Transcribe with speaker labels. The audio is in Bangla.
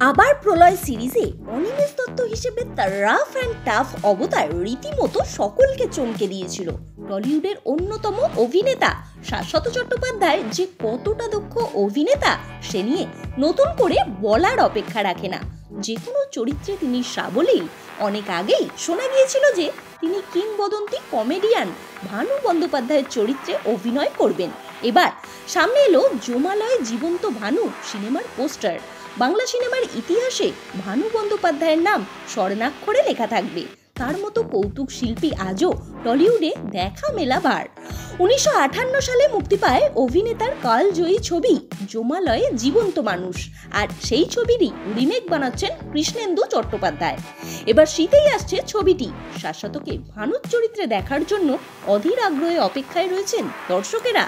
Speaker 1: আবার প্রলয় সিরিজে অনিমেষ দত্ত হিসেবে তার রাফ অ্যান্ড টাফ অবতার রীতিমতো সকলকে চমকে দিয়েছিল। টলিউডের অন্যতম অভিনেতা শাশ্বত চট্টোপাধ্যায় যে কতটা দক্ষ অভিনেতা সে নিয়ে নতুন করে বলার অপেক্ষা রাখে না। যে কোনো চরিত্রে তিনি সাবলীল। অনেক আগেই শোনা গিয়েছিল যে তিনি কিংবদন্তি কমেডিয়ান ভানু বন্দ্যোপাধ্যায়ের চরিত্রে অভিনয় করবেন। এবার সামনে এলো জোমালয় জীবন্ত ভানু সিনেমার পোস্টার। বাংলা সিনেমার ইতিহাসে ভানু বন্দ্যোপাধ্যায়ের নাম স্বর্ণাক্ষরে লেখা থাকবে। তার মতো কৌতুক শিল্পী আজও টলিউডে দেখা মেলা বার উনিশশো আটান্ন সালে মুক্তি পায় অভিনেতার কালজয়ী ছবি জমালয়ে জীবন্ত মানুষ। আর সেই ছবিরই রিমেক বানাচ্ছেন কৃষ্ণেন্দু চট্টোপাধ্যায়। এবার শীতেই আসছে ছবিটি। শাশ্বতকে ভানুর চরিত্রে দেখার জন্য অধীর আগ্রহে অপেক্ষায় রয়েছেন দর্শকেরা।